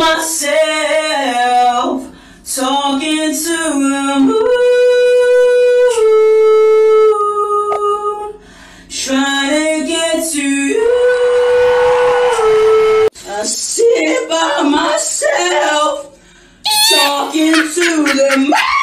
myself talking to the moon, trying to get to you. I sit by myself talking to the moon.